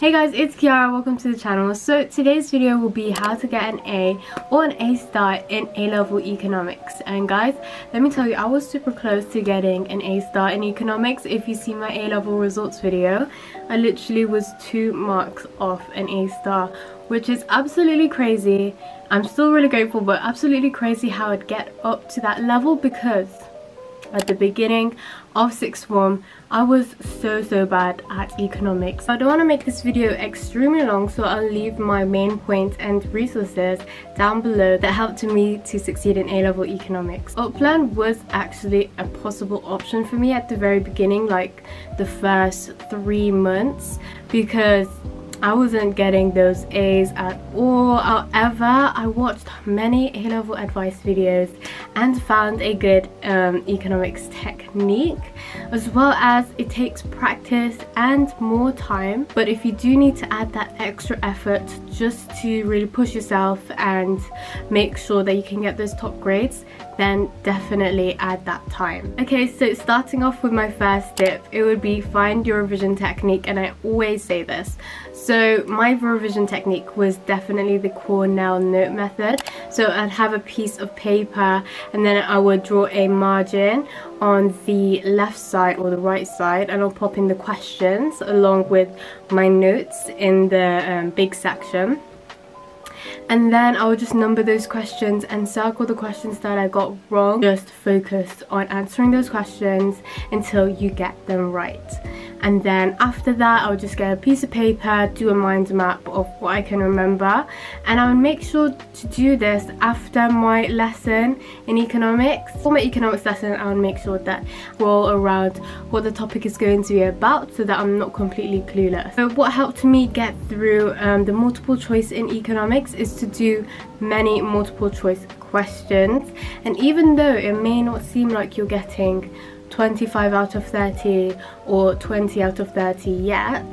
Hey guys, it's Khiara, welcome to the channel. So today's video will be how to get an A or an A star in A-level economics. And guys, let me tell you, I was super close to getting an A star in economics. If you see my A-level results video, I literally was two marks off an A star, which is absolutely crazy. I'm still really grateful, but absolutely crazy how I'd get up to that level because at the beginning of sixth form I was so so bad at economics. I don't want to make this video extremely long so I'll leave my main points and resources down below that helped me to succeed in A-level economics. Uplearn was actually a possible option for me at the very beginning like the first three months because I wasn't getting those A's at all. However, I watched many A-level advice videos and found a good um, economics technique as well as it takes practice and more time but if you do need to add that extra effort just to really push yourself and make sure that you can get those top grades then definitely add that time. Okay, so starting off with my first tip, it would be find your revision technique and I always say this. So my revision technique was definitely the Cornell note method. So I'd have a piece of paper and then I would draw a margin on the left side or the right side and I'll pop in the questions along with my notes in the um, big section. And then I would just number those questions and circle the questions that I got wrong. Just focus on answering those questions until you get them right and then after that I would just get a piece of paper do a mind map of what I can remember. And I would make sure to do this after my lesson in economics. For my economics lesson I would make sure that roll around what the topic is going to be about so that I'm not completely clueless. So what helped me get through um, the multiple choice in economics is to do many multiple choice questions. And even though it may not seem like you're getting 25 out of 30 or 20 out of 30 yet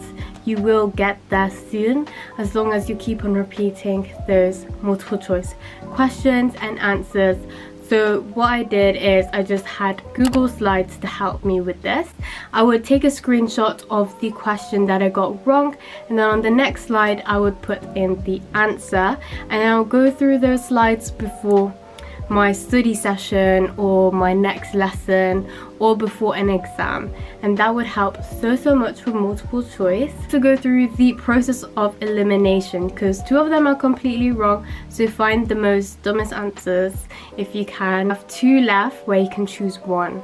you will get there soon as long as you keep on repeating those multiple choice questions and answers so what I did is I just had Google Slides to help me with this. I would take a screenshot of the question that I got wrong and then on the next slide I would put in the answer and I'll go through those slides before my study session or my next lesson or before an exam. And that would help so so much for multiple choice to go through the process of elimination because two of them are completely wrong. So find the most dumbest answers if you can. Have two left where you can choose one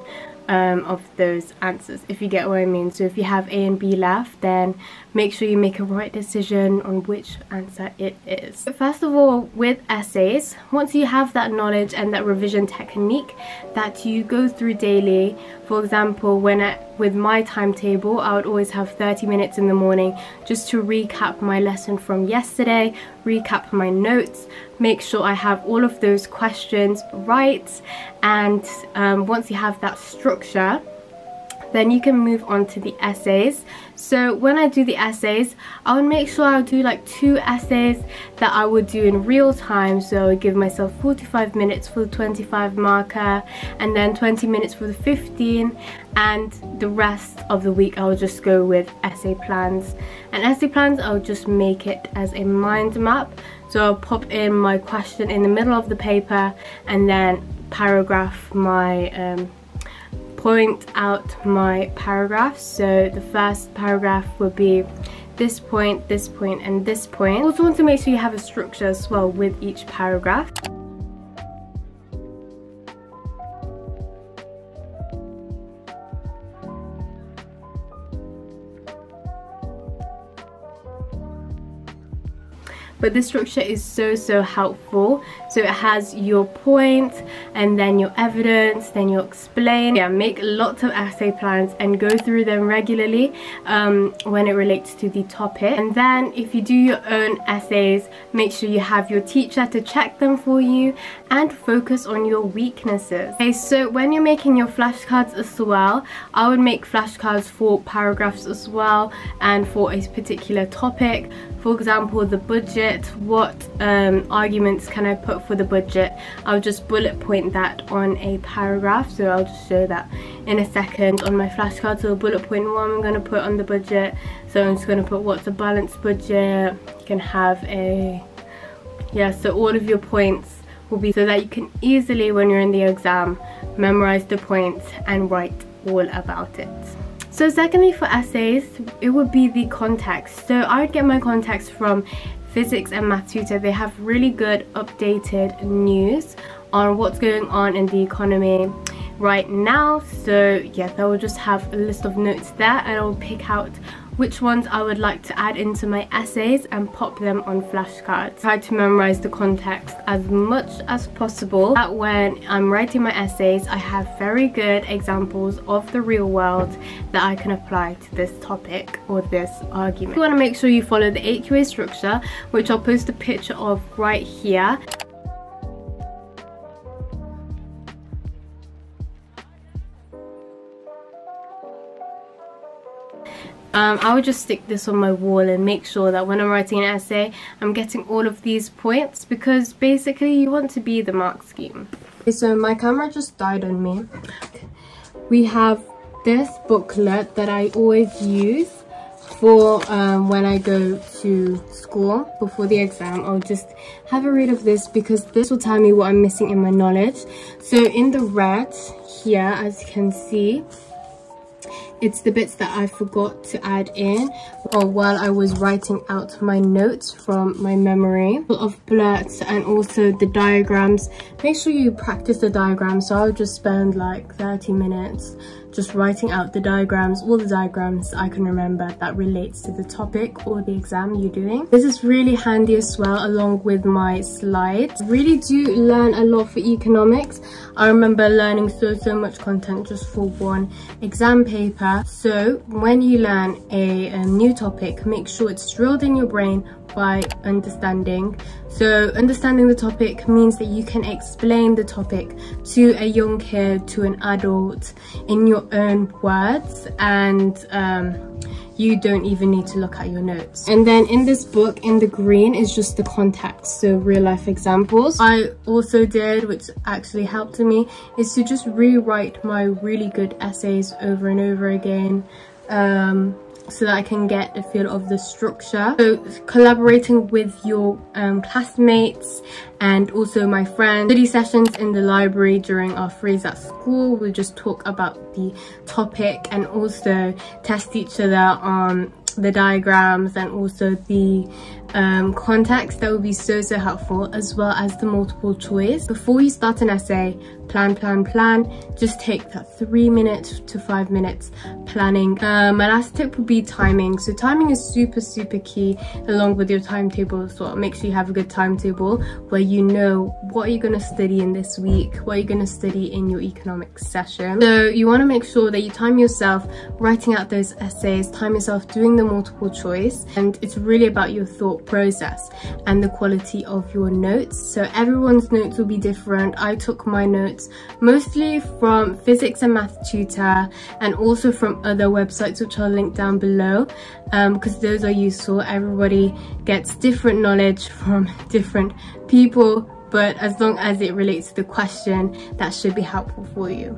um, of those answers if you get what I mean. So if you have A and B left then make sure you make a right decision on which answer it is. First of all with essays once you have that knowledge and that revision technique that you go through daily for example when I, with my timetable I would always have 30 minutes in the morning just to recap my lesson from yesterday recap my notes make sure I have all of those questions right and um, once you have that structure then you can move on to the essays. So when I do the essays I would make sure I would do like two essays that I would do in real time. So I would give myself 45 minutes for the 25 marker and then 20 minutes for the 15 and the rest of the week I will just go with essay plans. And essay plans I'll just make it as a mind map. So I'll pop in my question in the middle of the paper and then paragraph my um, point out my paragraphs. So the first paragraph would be this point, this point, and this point. Also want to make sure you have a structure as well with each paragraph. But this structure is so so helpful. So it has your point and then your evidence then you explain. Yeah make lots of essay plans and go through them regularly um, when it relates to the topic. And then if you do your own essays make sure you have your teacher to check them for you and focus on your weaknesses. Okay so when you're making your flashcards as well I would make flashcards for paragraphs as well and for a particular topic for example the budget what um, arguments can I put for the budget? I'll just bullet point that on a paragraph so I'll just show that in a second on my flashcards so bullet point one I'm going to put on the budget. So I'm just going to put what's a balanced budget. You can have a yeah so all of your points will be so that you can easily when you're in the exam memorize the points and write all about it so secondly for essays it would be the context. So I would get my context from physics and math tutor. They have really good updated news on what's going on in the economy right now. So yes I will just have a list of notes there and I'll pick out which ones I would like to add into my essays and pop them on flashcards. Try to memorize the context as much as possible that when I'm writing my essays I have very good examples of the real world that I can apply to this topic or this argument. You want to make sure you follow the AQA structure which I'll post a picture of right here. Um, I would just stick this on my wall and make sure that when I'm writing an essay I'm getting all of these points because basically you want to be the mark scheme. Okay, so my camera just died on me. We have this booklet that I always use for um, when I go to school before the exam I'll just have a read of this because this will tell me what I'm missing in my knowledge so in the red here as you can see it's the bits that I forgot to add in or while I was writing out my notes from my memory of blurts and also the diagrams. Make sure you practice the diagrams so I'll just spend like 30 minutes just writing out the diagrams, all the diagrams I can remember that relates to the topic or the exam you're doing. This is really handy as well along with my slides. Really do learn a lot for economics. I remember learning so, so much content just for one exam paper. So when you learn a, a new topic, make sure it's drilled in your brain by understanding. So understanding the topic means that you can explain the topic to a young kid, to an adult in your own words and um, you don't even need to look at your notes. And then in this book, in the green is just the context, so real life examples. I also did, which actually helped me, is to just rewrite my really good essays over and over again. Um, so that I can get a feel of the structure. So collaborating with your um, classmates and also my friends. Study sessions in the library during our frees at school. We'll just talk about the topic and also test each other on the diagrams and also the um, context that would be so so helpful as well as the multiple choice. Before you start an essay, plan, plan, plan. Just take that three minutes to five minutes planning. Uh, my last tip would be timing. So timing is super, super key along with your timetable as well. Make sure you have a good timetable where you know what you're going to study in this week, what you're going to study in your economics session. So you want to make sure that you time yourself writing out those essays, time yourself doing the multiple choice. And it's really about your thought process and the quality of your notes. So everyone's notes will be different. I took my notes notes, mostly from physics and math tutor and also from other websites which I'll link down below because um, those are useful. Everybody gets different knowledge from different people but as long as it relates to the question that should be helpful for you.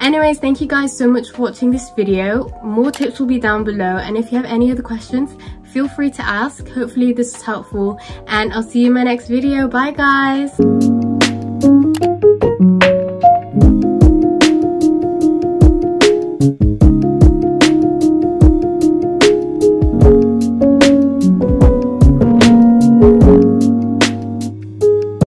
Anyways thank you guys so much for watching this video. More tips will be down below and if you have any other questions feel free to ask. Hopefully this is helpful and i'll see you in my next video. Bye guys